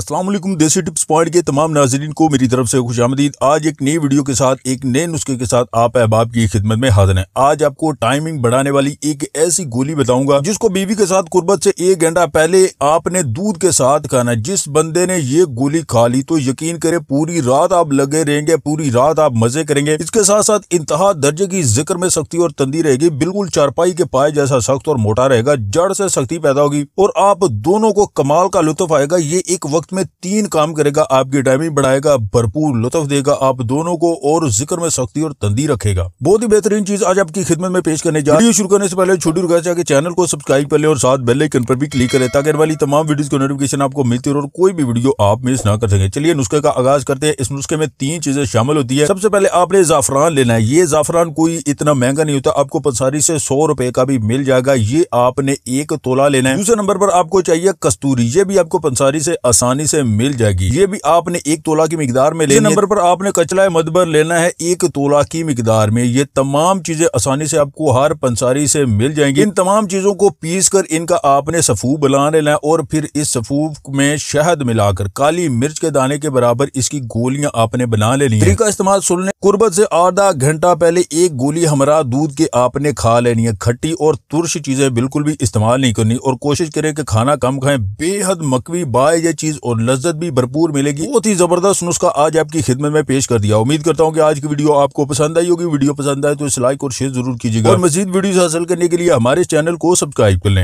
असलम देसी tips point के तमाम नाजरीन को मेरी तरफ़ से खुश आमदीद। आज एक नई वीडियो के साथ, एक नए नुस्खे के साथ आप अहबाब की खिदमत में हाजिर हैं। आज आपको टाइमिंग बढ़ाने वाली एक ऐसी गोली बताऊँगा, जिसको बीवी के साथ कुर्बत से एक घंटा पहले आपने दूध के साथ खाना जिस बंदे ने ये गोली खा ली तो यकीन करे, पूरी रात आप लगे रहेंगे, पूरी रात आप मज़े करेंगे। इसके साथ साथ इंतहा दर्जे की ज़िक्र में सख्ती और तंदी रहेगी, बिल्कुल चारपाई के पाए जैसा सख्त और मोटा रहेगा, जड़ से सख्ती पैदा होगी, और आप दोनों को कमाल का लुत्फ आएगा। ये एक वक्त में तीन काम करेगा, आपकी टाइमिंग बढ़ाएगा, भरपूर लुत्फ देगा, आप दोनों को और ज़िक्र में सख्ती और तंदी रखेगा। बहुत ही बेहतरीन चीज़ आज आपकी खिदमत में पेश करने जा वीडियो शुरू करने से पहले छोटी रुका चैनल को सब्सक्राइब कर ले और साथ बेल आइकन पर भी क्लिक करें, ताकि वाली तमाम वीडियो को नोटिफिकेशन आपको मिलती रहे और कोई भी वीडियो आप मिस ना कर सके। चलिए नुस्खे का आगाज़ करते हैं। इस नुस्खे में तीन चीज़ें शामिल होती है। सबसे पहले आपने जाफरान लेना है। ये जाफरान कोई इतना महँगा नहीं होता। आपको पंसारी से सौ रुपए का भी मिल जाएगा। ये आपने एक तोला लेना है। दूसरे नंबर पर आपको चाहिए कस्तूरी। ये भी आपको पंसारी से आसानी से मिल जाएगी। ये भी आपने एक तोला की मिकदार में लेना नंबर पर आपने कचला मदबर लेना है एक तोला की मिकदार में। ये तमाम चीज़ें आसानी से आपको हर पंसारी से मिल जाएँगी। इन तमाम चीज़ों को पीस कर इनका आपने सफूब बना लेना है और फिर इस सफूब में शहद मिलाकर काली मिर्च के दाने के बराबर इसकी गोलियाँ आपने बना लेनी है। इस्तेमाल सुनने कुर्बत से आधा घंटा पहले एक गोली हमारा दूध के आपने खा लेनी है। खट्टी और तुरश चीज़ें बिल्कुल भी इस्तेमाल नहीं करनी। और कोशिश करें कि खाना कम खाएँ। बेहद मकवी बाय ये चीज़ और लज्जत भी भरपूर मिलेगी। बहुत ही ज़बरदस्त नुस्खा आज आपकी खिदमत में पेश कर दिया। उम्मीद करता हूँ कि आज की वीडियो आपको पसंद आई होगी। वीडियो पसंद आए तो इस लाइक और शेयर ज़रूर कीजिएगा। और मजीद वीडियो हासिल करने के लिए हमारे चैनल को सब्सक्राइब कर लें।